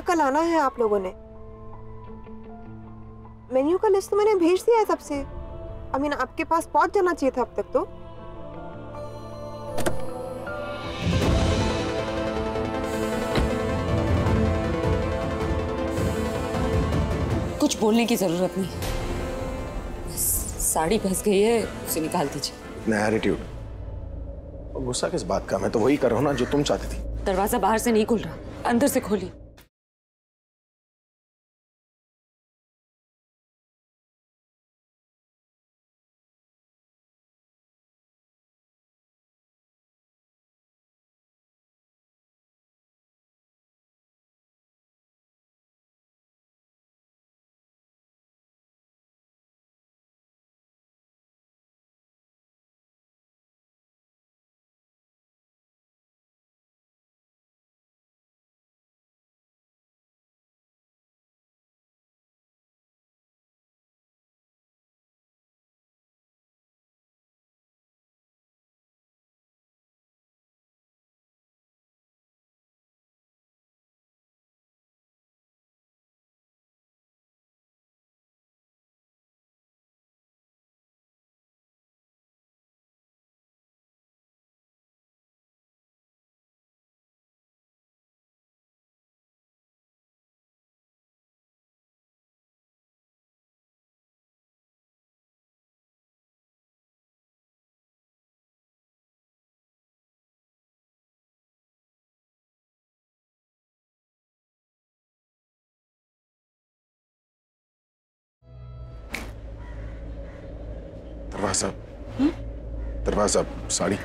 क्या लाना है आप लोगों ने। मेन्यू का लिस्ट तो मैंने भेज दिया है सबसे आई मीन आपके पास पहुँच जाना चाहिए था अब तक तो। कुछ बोलने की ज़रूरत नहीं। साड़ी फंस गई है उसे निकाल दीजिए। इतना एटीट्यूड गुस्सा किस बात का? मैं तो वही कर रहा हूँ ना जो तुम चाहती थी। दरवाज़ा बाहर से नहीं खुल रहा अंदर से खोलिए। दरवाज़ा दरवाज़ा साड़ी।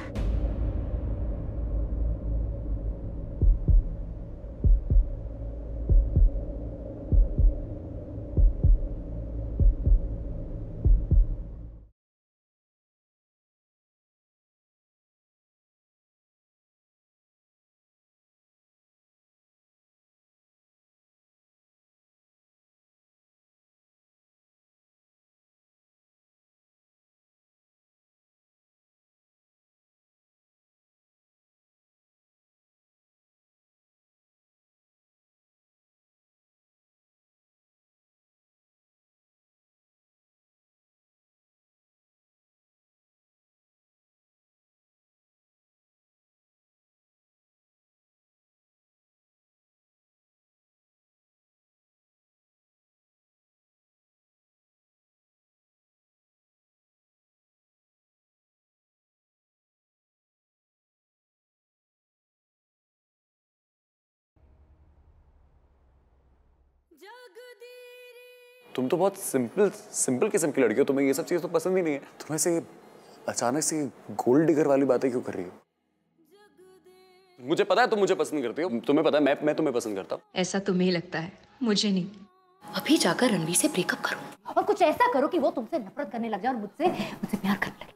तुम तो बहुत सिंपल सिंपल किस्म की लड़की हो तुम्हें ये सब चीज़ तो पसंद ही नहीं है। तुम्हें से अचानक से गोल्ड डिगर वाली बातें क्यों कर रही हो? मुझे पता है तुम मुझे पसंद करती हो। तुम्हें पता है मैं मैं तुम्हें पसंद करता हूँ। ऐसा तुम्हें लगता है? मुझे नहीं। अभी जाकर रणवीर से ब्रेकअप करो। और कुछ ऐसा करो कि वो तुमसे नफरत करने लग जाए और मुझसे मुझसे प्यार करने लगे।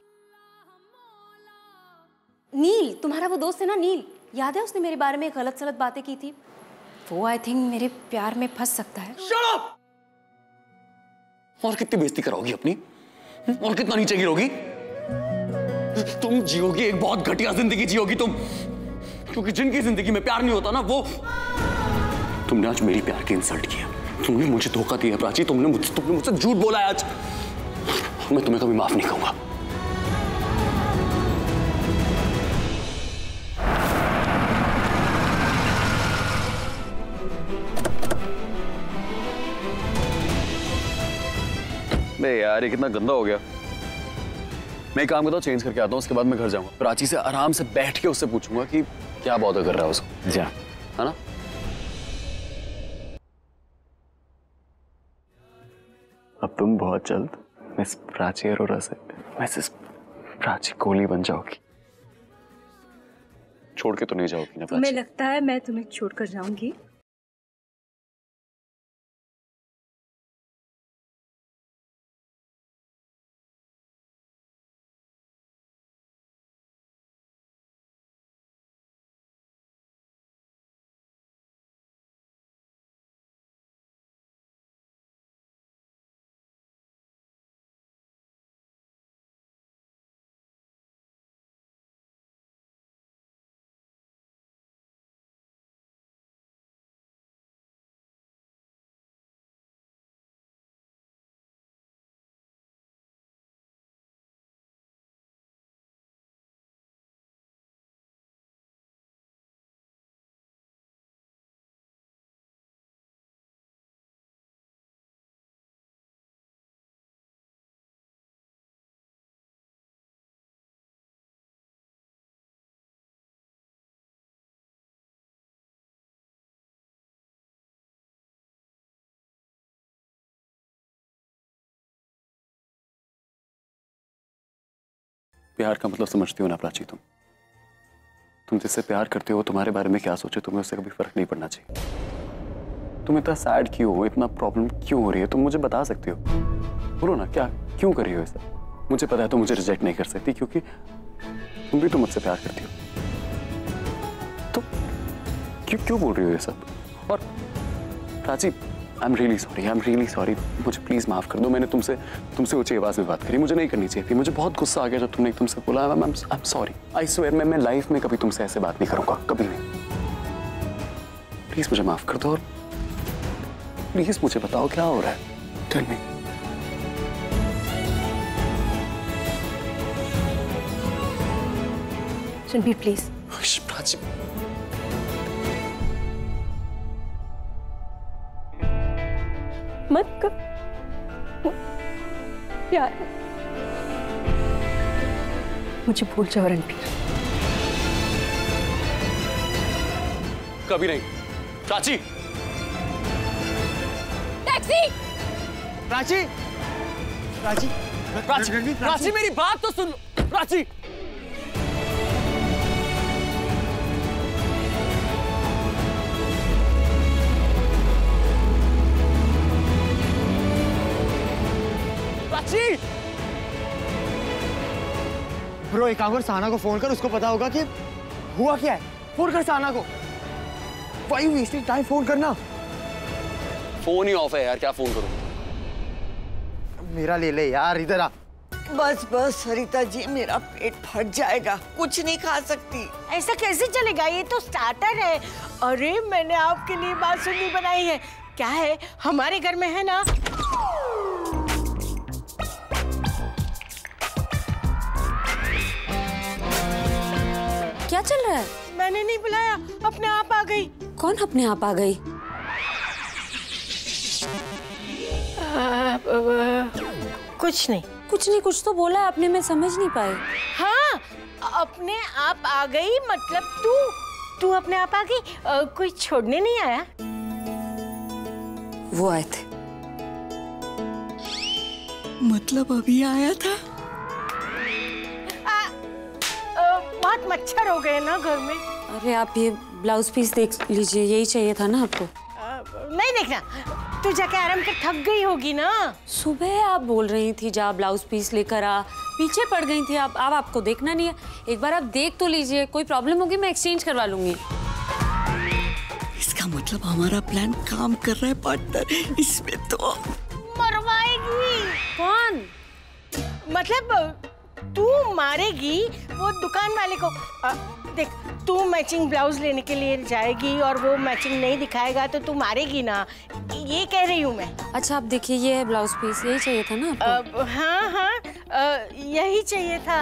नील तुम्हारा वो दोस्त है ना नील? याद है उसने मेरे बारे में गलत सलत बातें की थी? वो आई थिंक मेरे प्यार में फंस सकता है। और कितनी बेइज्जती कराओगी अपनी? और कितना नीचे गिरोगी? तुम जियोगी, एक बहुत घटिया ज़िंदगी जियोगी तुम। क्योंकि जिनकी ज़िंदगी में प्यार नहीं होता ना, वो तुमने आज मेरी प्यार की इंसल्ट किया। तुमने मुझे धोखा दिया प्राची। तुमने मुझसे तुमने मुझसे झूठ बोला आज। मैं तुम्हें कभी माफ़ नहीं करूँगा। बे यार ये कितना गंदा हो गया। मैं काम करता हूँ चेंज करके आता हूँ उसके बाद मैं घर जाऊँगा। प्राची से आराम से बैठ के उससे पूछूँगा कि क्या बॉदर कर रहा है उसको। जा। है ना? अब तुम बहुत जल्द मिस प्राची अरोरा से मिसेस प्राची कोहली बन जाओगी। छोड़ के तो नहीं जाओगी ना तुम्हें लगता है मैं तुम्हें छोड़कर जाऊँगी? प्यार का मतलब समझती हो ना प्राची तुम? तुम जिससे प्यार करते हो, तुम्हारे बारे में क्या सोचे, तुम्हें उससे कभी फ़र्क नहीं पड़ना चाहिए। तुम इतना सैड क्यों हो? इतना प्रॉब्लम क्यों हो रही है? तुम मुझे बता सकते हो? बोलो ना, क्या, क्यों कर रही हो ऐसा? मुझे पता है तुम मुझे रिजेक्ट नहीं कर सकती, क्योंकि तुम भी तो मुझसे प्यार करती हो। तो क्यों क्यों बोल रही हो ये सब? और Prachi I am really sorry I am really sorry मुझे प्लीज़ माफ़ कर दो मैंने तुमसे तुमसे ऊँची आवाज़ में बात करी मुझे नहीं करनी चाहिए थी। मुझे बहुत गुस्सा आ गया जब तुमने तुमसे बोला। I am sorry I swear मैं मैं लाइफ में कभी तुमसे ऐसे बात नहीं करूँगा कभी नहीं। प्लीज़ मुझे माफ़ कर दो और प्लीज़ मुझे बताओ क्या हो रहा है। Tell me Ranbir please Prachi. मत कर। प्यार मुझे भूल जाओ रणबीर। कभी नहीं। प्राची। टैक्सी प्राची। प्राची प्राची। प्राची मेरी बात तो सुन। प्राची। एक काम कर साना को फ़ोन कर उसको पता होगा कि हुआ क्या है। फ़ोन कर साना को। वाई वेस्टिंग टाइम फ़ोन करना? फ़ोन ही ऑफ़ है यार क्या फ़ोन करूँ? मेरा ले ले यार इधर आ। बस बस सरिता जी मेरा पेट फट जाएगा। कुछ नहीं खा सकती। ऐसा कैसे चलेगा? ये तो स्टार्टर है। अरे मैंने आपके लिए बासुंदी बनाई है। क्या है? हमारे घर में है ना क्या चल रहा है? मैंने नहीं बुलाया। अपने आप आ गई। कौन अपने आप आ गई? कुछ नहीं। कुछ नहीं कुछ तो बोला आपने मैं समझ नहीं पाई। हाँ अपने आप आ गई मतलब तू तू अपने आप आ गई। कोई छोड़ने नहीं आया? वो आए थे। मतलब अभी आया था? बहुत मच्छर हो गए ना घर में। अरे आप ये ब्लाउज पीस देख लीजिए यही चाहिए था ना आपको। अ, नहीं देखना तू जाके आराम कर थक गई होगी ना। सुबह आप बोल रही थी जा ब्लाउज पीस लेकर आ। पीछे पड़ गई थी आप अब आपको देखना नहीं है। एक बार आप देख तो लीजिए कोई प्रॉब्लम होगी मैं एक्सचेंज करवा लूँगी। इसका मतलब हमारा प्लान काम कर रहा है पार्टनर इसमें तो मरवाएगी। कौन? मतलब तू मारेगी वो दुकान वाले को। अ, देख तू मैचिंग ब्लाउज लेने के लिए जाएगी और वो मैचिंग नहीं दिखाएगा तो तू मारेगी ना। ये कह रही हूँ मैं। अच्छा आप देखिए ये है ब्लाउज पीस यही चाहिए था ना आपको? अब हाँ हाँ अ, यही चाहिए था।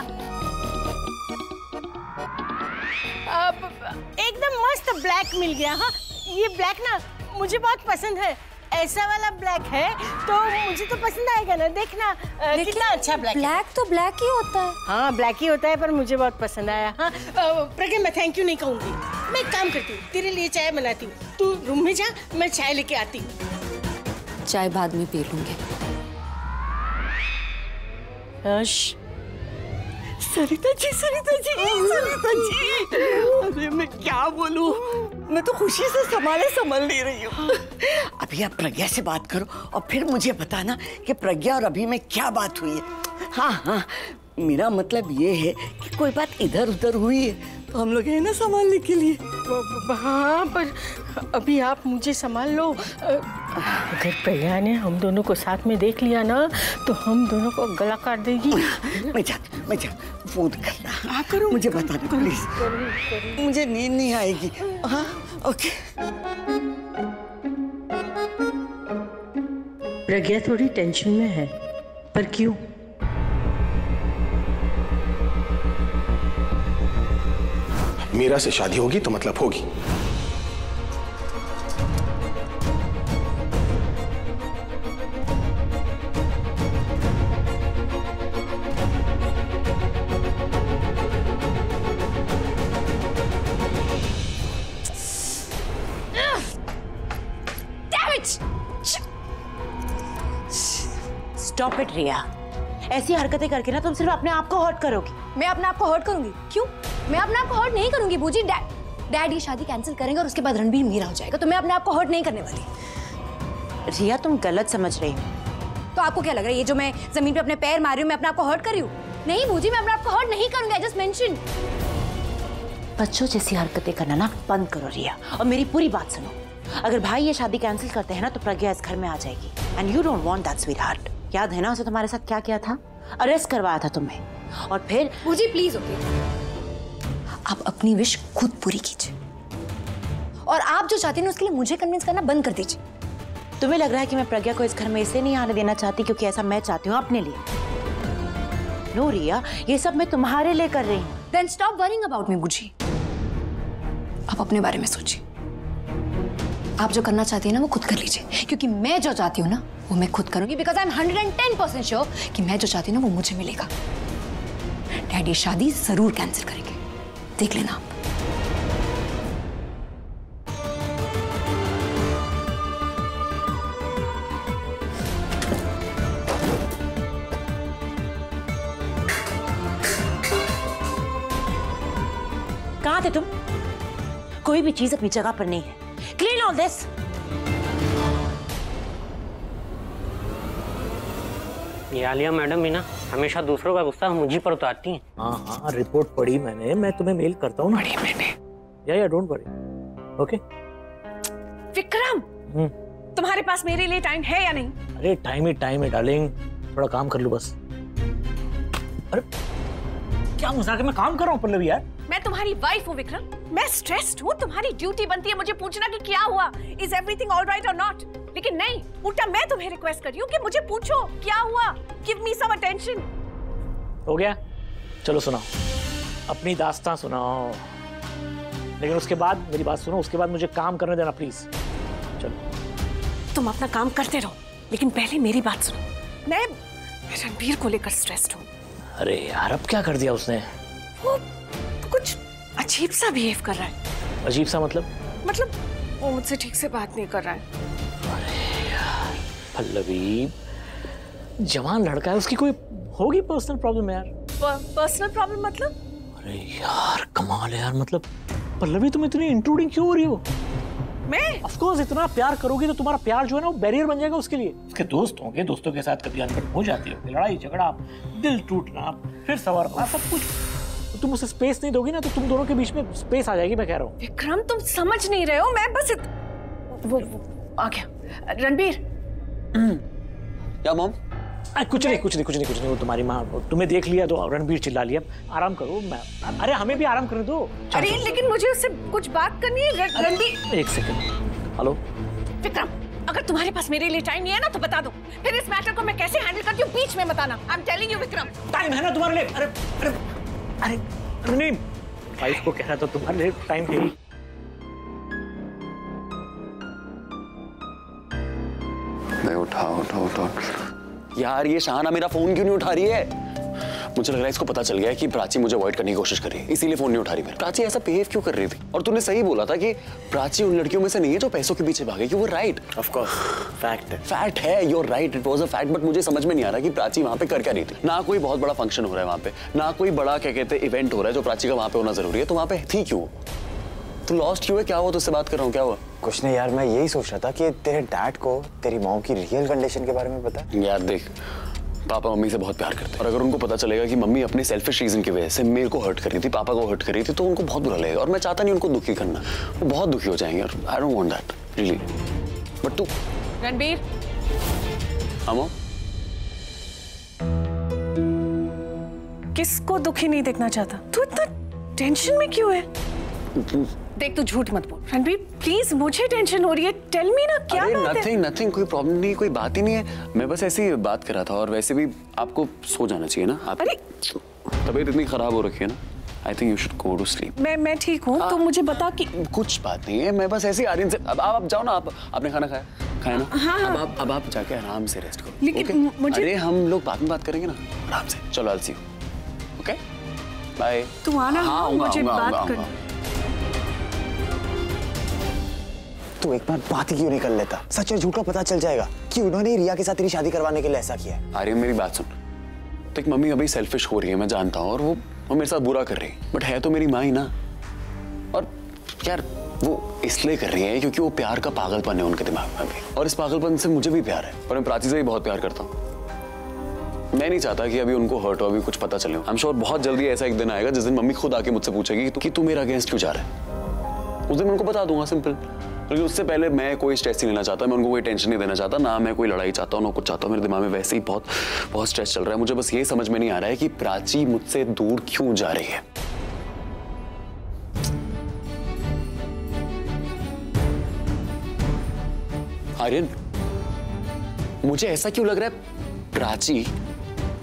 एकदम मस्त ब्लैक मिल गया हाँ। ये ब्लैक ना मुझे बहुत पसंद है। ऐसा वाला ब्लैक है तो मुझे तो पसंद आएगा ना। देखना लेकिन कितना अच्छा ब्लैक ब्लैक तो ब्लैक ही होता है। हाँ ब्लैक ही होता है पर मुझे बहुत पसंद आया। हाँ प्रज्ञा मैं थैंक यू नहीं कहूँगी। मैं एक काम करती हूँ तेरे लिए चाय बनाती हूँ। तू रूम में जा मैं चाय लेके आती हूँ। चाय बाद में पी लूँगी। सरिता जी सरिता जी सरिता जी अरे, मैं क्या बोलूँ? मैं तो खुशी से संभाले संभल नहीं रही हूँ। अभी आप प्रज्ञा से बात करो और फिर मुझे बताना कि प्रज्ञा और अभी में क्या बात हुई है। हाँ हाँ मेरा मतलब ये है कि कोई बात इधर उधर हुई है तो हम लोग हैं ना संभालने के लिए। हाँ पर अभी आप मुझे संभाल लो। अगर प्रज्ञा ने हम दोनों को साथ में देख लिया ना तो हम दोनों को गला काट देगी। मैं जा मैं जा फ़ोन करना हाँ करो। मुझे बताना प्लीज़ मुझे नींद नहीं आएगी। हाँ ओके प्रज्ञा थोड़ी टेंशन में है पर क्यों? मीरा से शादी होगी तो मतलब होगी। स्टॉप इट रिया ऐसी हरकतें करके ना तुम सिर्फ़ अपने आप को हर्ट करोगी। मैं अपने आप को हर्ट करूँगी? क्यों? मैं अपने आप को हर्ट नहीं करूँगी बूजी? डैड डैड ये शादी कैंसिल करेंगे और उसके बाद रणबीर मीरा हो जाएगा तो मैं अपने आप को हर्ट नहीं करने वाली। रिया तुम गलत समझ रही हो। तो आपको क्या लग रहा है ये जो मैं ज़मीन पे अपने पैर मार रही हूँ मैं अपने आप को हर्ट कर रही हूँ? नहीं बूजी मैं अपने आप को हर्ट नहीं करूँगी आई जस्ट मेंशन बच्चों जैसी हरकतें करना ना बंद करो रिया और मेरी पूरी बात सुनो। अगर भाई ये शादी कैंसिल करते हैं ना तो प्रज्ञा इस घर में आ जाएगी। And you don't want that sweetheart याद है ना उसे तुम्हारे साथ क्या किया था? अरेस्ट करवाया था तुम्हें। और फिर बूजी प्लीज़ ओके आप अपनी विश खुद पूरी कीजिए। और आप जो चाहती हैं उसके लिए मुझे कन्विंस करना बंद कर दीजिए। तुम्हें लग रहा है कि मैं प्रज्ञा को इस घर में इसलिए नहीं आने देना चाहती क्योंकि ऐसा मैं चाहती हूँ अपने लिए। नो रिया ये सब मैं तुम्हारे लिए कर रही हूँ। Then stop worrying about me बुझी आप अपने बारे में सोचिए। आप जो करना चाहती है ना वो खुद कर लीजिए। क्योंकि मैं जो चाहती हूँ ना वो मैं खुद करूँगी because I am hundred and ten percent sure कि मैं जो चाहती हूँ ना, वो मुझे मिलेगा। डैडी शादी ज़रूर कैंसिल करेंगे। देख लेना आप। कहाँ थे तुम? कोई भी चीज़ अपनी जगह पर नहीं है। क्लीन ऑल दिस ये आलिया मैडम भी ना हमेशा दूसरों का गुस्सा मुझी पर उतारती हैं। हाँ हाँ रिपोर्ट पढ़ी मैंने मैं तुम्हें मेल करता हूँ पढ़ी मैंने। Yeah yeah don't worry okay Vikram! तुम्हारे पास मेरे लिए टाइम है या नहीं? अरे टाइम ही टाइम है डार्लिंग थोड़ा काम कर लो बस। अरे क्या मज़ाक है? मैं काम कर रहा हूँ पल्लवी यार। मैं तुम्हारी वाइफ हूँ विक्रम। मैं स्ट्रेस्ड हूँ तुम्हारी ड्यूटी बनती है। मुझे पूछना कि क्या हुआ? इज़ एवरीथिंग ऑल राइट और नॉट लेकिन नहीं उल्टा मैं तुम्हें रिक्वेस्ट कर रही हूँ कि मुझे पूछो क्या हुआ? गिव मी सम अटेंशन हो गया? चलो सुनाओ। अपनी दास्तां सुनाओ। लेकिन उसके बाद मेरी बात सुनो उसके बाद मुझे काम करने देना प्लीज़ चलो। तुम अपना काम करते रहो लेकिन पहले मेरी बात सुनो। मैं रणबीर को लेकर स्ट्रेस्ड हूँ। अरे यार अब क्या कर दिया उसने? वो कुछ अजीब सा बिहेव कर रहा है। अजीब सा मतलब? मतलब वो मुझसे ठीक से बात नहीं कर रहा है। पल्लवी। जवान लड़का है उसकी कोई होगी पर्सनल प्रॉब्लम यार? पर्सनल प्रॉब्लम मतलब? अरे यार कमाल है यार मतलब पल्लवी तुम इतनी इंट्रूडिंग क्यों हो रही हो? मैं? ऑफ़ कोर्स इतना प्यार करोगी तो तुम्हारा प्यार जो है ना वो बैरियर बन जाएगा उसके लिए। उसके दोस्त होंगे दोस्तों के साथ कभी अनबन हो जाती होगी लड़ाई झगड़ा दिल टूटना फिर सवार होना सब कुछ। तो तुम उसे स्पेस नहीं दोगी ना तो तुम दोनों के बीच में स्पेस आ जाएगी मैं कह रहा हूँ। विक्रम तुम समझ नहीं रहे हो मैं बस इत... वो, वो आ गया। रणबीर क्या मॉम? अरे कुछ नहीं कुछ नहीं कुछ नहीं कुछ नहीं वो तुम्हारी माँ तुम्हें देख लिया तो रणबीर चिल्ला लिया। आराम करो मैं अरे हमें भी आराम करने दो। अरे लेकिन मुझे उससे कुछ बात करनी है रणबीर। एक सेकंड हेलो विक्रम अगर तुम्हारे पास मेरे लिए टाइम नहीं है ना तो बता दो। फिर इस मैटर को मैं कैसे हैंडल करती हूँ बीच में बताना। I am telling you Vikram. Time है ना तुम्हारे लिए? अरे अरे अरे नहीं। वाइफ को कह रहा था तुम्हारे लिए टाइम है। ही मैं उठा उठा उठा। यार ये शाहाना मेरा फ़ोन क्यों नहीं उठा रही है? मुझे लग रहा है इसको पता चल गया है कि प्राची मुझे अवॉइड करने की कोशिश कर रही है इसीलिए फ़ोन नहीं उठा रही मेरा। प्राची ऐसा बिहेव क्यों कर रही थी? और तूने सही बोला था कि प्राची उन लड़कियों में से नहीं है जो पैसों के पीछे भागे क्यों वो राइट ऑफ़ कोर्स फैक्ट है। फैक्ट है you're right it was a fact but मुझे समझ में नहीं आ रहा कि प्राची वहाँ पे कर क्या रही थी। ना कोई बहुत बड़ा फ़ंक्शन हो रहा है वहाँ पे ना कोई बड़ा क्या कहते इवेंट हो रहा है जो प्राची का वहाँ पे होना ज़रूरी है तो वहाँ पे थी क्यों? तू लॉस्ट क्यों है? क्या हुआ? तुझसे बात कर रहा हूँ क्या हुआ? कुछ नहीं यार मैं यही सोच रहा था कि तेरे डैड को तेरी मॉम की रियल कंडीशन के बारे में पता है। यार देख पापा मम्मी से बहुत प्यार करते हैं। और अगर उनको पता चलेगा कि मम्मी अपने सेल्फिश रीजन की वजह से मेरे को हर्ट कर रही थी पापा को हर्ट कर रही थी तो उनको बहुत बुरा लगेगा। और मैं चाहता नहीं उनको दुखी करना वो बहुत दुखी हो जाएँगे और I don't want that really but तू रणबीर। हम किसको दुखी नहीं देखना चाहता? तू इतना टेंशन में क्यों है? देख तू झूठ मत बोल। रणबीर प्लीज़ मुझे टेंशन हो रही है। टेल मी ना क्या अरे बात है। नथिंग नथिंग कोई प्रॉब्लम नहीं कोई बात ही नहीं है। मैं बस ऐसे ही बात कर रहा था और वैसे भी आपको सो जाना चाहिए ना। आप अरे तबीयत इतनी खराब हो रखी है ना। I think you should go to sleep मैं मैं ठीक हूँ। तो मुझे बता कि कुछ बात नहीं है। मैं बस ऐसे ही आर्यन से अब आप जाओ ना आप। आपने खाना खाया? खाया ना? हाँ, हाँ। अब आप अब आप जाके आराम से रेस्ट करो। लेकिन मुझे- अरे हम लोग बाद में बात करेंगे ना। आराम से। चलो अलसी ओके बाय तू आना। हाँ, हाँ, मुझे बात करनी तू एक बार बात क्यों नहीं कर लेता? सच और झूठ का पता चल जाएगा कि उन्होंने रिया के साथ तेरी शादी करवाने के लिए ऐसा किया है। आर्यन, मेरी बात सुन। तो एक मम्मी अभी सेल्फिश हो रही है, मैं जानता हूँ, और वो वो मेरे साथ बुरा कर रही है। बट है तो मेरी माँ ही ना। और यार, वो इसलिए कर रही है क्योंकि वो प्यार का पागलपन है उनके दिमाग में भी। और इस पागलपन से मुझे भी प्यार है, और मैं प्राची से भी बहुत प्यार करता हूँ। मैं नहीं चाहता कि अभी उनको हर्ट हो, अभी कुछ पता चले एम श्योर बहुत जल्दी ऐसा एक दिन आएगा, जिस दिन मम्मी खुद आके मुझसे पूछेगी कि तू मेरा अगेंस्ट क्यों जा रहा है? उस दिन मैं उनको बता दूँगा सिंपल क्योंकि उससे पहले मैं कोई स्ट्रेस नहीं लेना चाहता, मैं उनको कोई टेंशन नहीं देना चाहता, ना मैं कोई लड़ाई चाहता हूँ ना कुछ चाहता हूँ मेरे दिमाग में वैसे ही बहुत बहुत स्ट्रेस चल रहा है। मुझे बस ये समझ में नहीं आ रहा है कि प्राची मुझसे दूर क्यों जा रही है। आर्यन, मुझे ऐसा क्यों लग रहा है? प्राची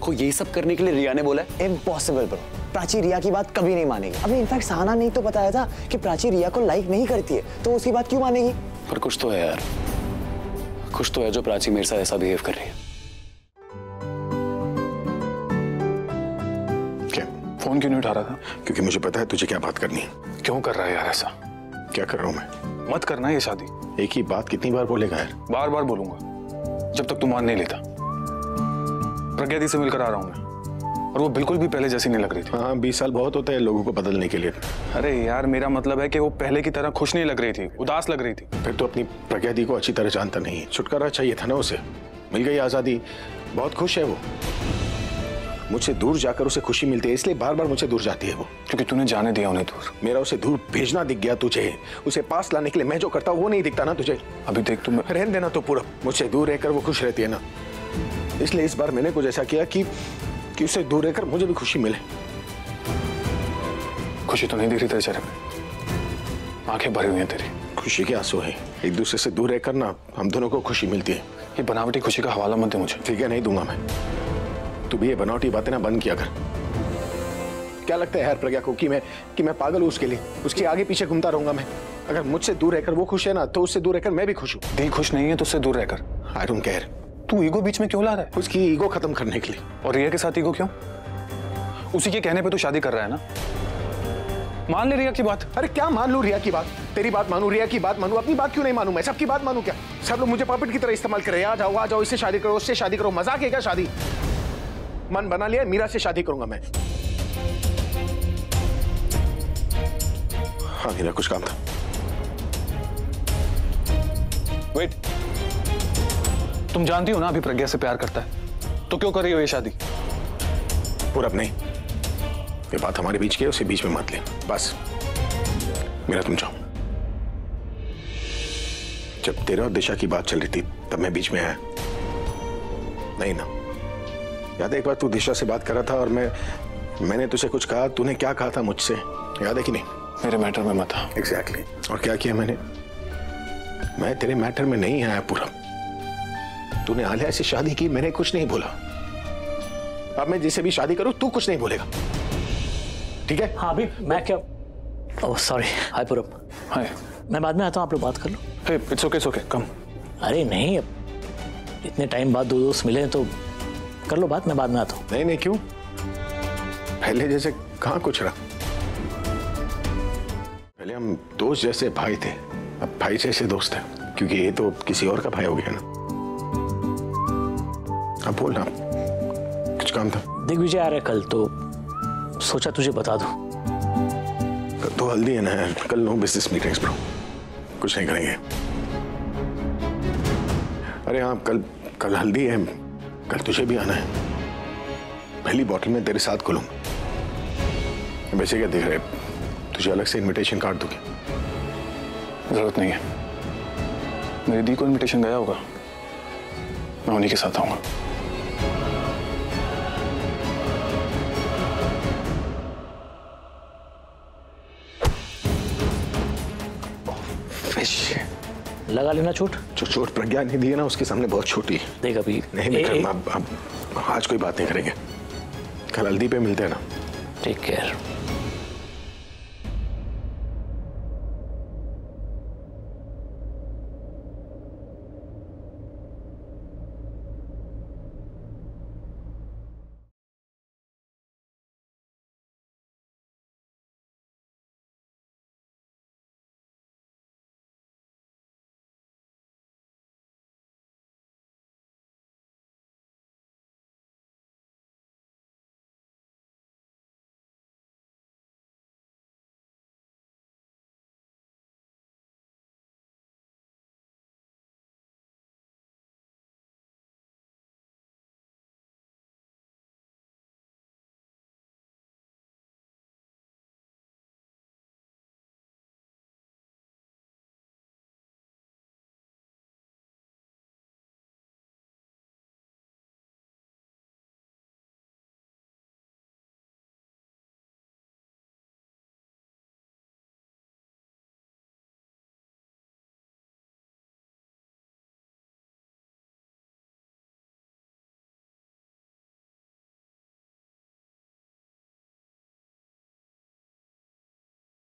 को ये सब करने के लिए रिया ने बोला इम्पॉसिबल ब्रो प्राची रिया की बात कभी नहीं मानेगी। अभी इनफैक्ट सहाना नहीं तो बताया था कि प्राची रिया को लाइक नहीं करती है। तो उसकी बात क्यों मानेगी? पर कुछ तो है यार। कुछ तो है जो प्राची मेरे साथ ऐसा बिहेव कर रही है। क्या? फ़ोन क्यों नहीं उठा रहा था? क्योंकि मुझे पता है तुझे क्या बात करनी है। क्यों कर रहा है यार ऐसा? क्या कर रहा हूँ मैं? मत करना ये शादी। एक ही बात कितनी बार बोलेगा यार? बार बार बोलूँगा। जब तक तू मान नहीं लेता। प्रज्ञा दी से मिलकर आ रहा हूँ मैं। और वो बिल्कुल भी पहले जैसी नहीं लग रही थी। हाँ बीस साल बहुत होते हैं लोगों को बदलने के लिए। अरे यार मेरा मतलब है कि वो पहले की तरह खुश नहीं लग रही थी उदास लग रही थी। फिर तो अपनी प्रज्ञा दी को अच्छी तरह जानता नहीं है। छुटकारा चाहिए था ना उसे। मिल गई आज़ादी। बहुत खुश है वो। मुझसे दूर जाकर उसे खुशी मिलती है इसलिए बार बार मुझसे दूर जाती है वो। क्योंकि तूने जाने दिया उन्हें दूर। मेरा उसे दूर भेजना दिख गया तुझे। उसे पास लाने के लिए मैं जो करता हूँ वो नहीं दिखता ना तुझे। अभी देख तू मैं रहने देना तो पूरा। मुझसे दूर रहकर वो खुश रहती है ना। इसलिए इस बार मैंने कुछ ऐसा किया कि कि उससे दूर रहकर मुझे भी खुशी मिले। खुशी तो नहीं दिख रही तेरे चेहरे पे। आँखें भरी हुई हैं तेरी। खुशी के आँसू है। एक दूसरे से दूर रहकर ना हम दोनों को खुशी मिलती है। ये बनावटी खुशी का हवाला मत दे मुझे। ठीक है नहीं दूँगा मैं। तू भी ये बनावटी बातें ना बंद किया कर। क्या लगता है यार प्रज्ञा को कि मैं कि मैं पागल हूँ उसके लिए? उसके आगे पीछे घूमता रहूँगा मैं। अगर मुझसे दूर रहकर वो खुश है ना तो उससे दूर रहकर मैं भी खुश हूँ। दिल खुश नहीं है तो उससे दूर रहकर। आई डोंट केयर तू ईगो बीच में क्यों ला रहा है? उसकी ईगो खत्म करने के लिए। और रिया के साथ ईगो क्यों? उसी के कहने पे तू शादी कर रहा है ना? मान ले रिया की बात। अरे क्या मान लू रिया की बात? तेरी बात मानू रिया की बात मानू अपनी बात क्यों नहीं मानू मैं? सबकी बात मानू क्या? सब लोग मुझे पापट की तरह इस्तेमाल कर रहे हैं। आ जाओ आ जाओ इससे शादी करो उससे शादी करो। मज़ाक है क्या शादी? मन बना लिया मीरा से शादी करूँगा मैं। हाँ मीरा कुछ काम था। तुम जानती हो ना अभी प्रज्ञा से प्यार करता है। तो क्यों कर रही हो ये शादी? पूरब नहीं। ये बात हमारे बीच की है उसे बीच में मत लेना बस। मेरा तुम जाओ। जब तेरा और दिशा की बात चल रही थी तब मैं बीच में आया। नहीं ना। याद है एक बार तू दिशा से बात कर रहा था और मैं मैंने तुझे कुछ कहा तूने क्या कहा था मुझसे? याद है कि नहीं? मेरे मैटर में मत आ। Exactly exactly. और क्या किया मैंने? मैं तेरे मैटर में नहीं आया पूरा तूने आलिया से शादी की मैंने कुछ नहीं बोला। अब मैं जिसे भी शादी करूँ तू कुछ नहीं बोलेगा। ठीक है? हाँ अभी मैं क्या ओह सॉरी हाय पूरब हाय मैं बाद में आता हूँ आप लोग बात कर लो। Hey it's okay it's okay come अरे नहीं अब इतने टाइम बाद दो दोस्त मिले तो कर लो बात मैं बाद में आता हूँ। नहीं नहीं क्यों? पहले जैसे कहाँ कुछ रहा? पहले हम दोस्त जैसे भाई थे अब भाई जैसे दोस्त हैं क्योंकि ये तो किसी और का भाई हो गया ना। अब बोल ना। कुछ काम था। दिग्विजय आ रहा है कल तो सोचा तुझे बता दूँ। तो हल्दी है ना कल नो बिज़नेस मीटिंग्स ब्रो कुछ नहीं करेंगे। अरे हाँ कल कल हल्दी है। कल तुझे भी आना है। पहली बॉटल में तेरे साथ खुलूँ। वैसे क्या देख रहे तुझे अलग से इनविटेशन कार्ड दूँगी। ज़रूरत नहीं है। मेरी दी को इनविटेशन गया होगा। मैं उन्हीं के साथ आऊँगा। लगा लेना चोट जो चोट प्रज्ञा ने दी है ना उसके सामने बहुत छोटी देख अभी नहीं विक्रम अब अब आज कोई बात नहीं करेंगे। कल हल्दी पे मिलते हैं ना। Take care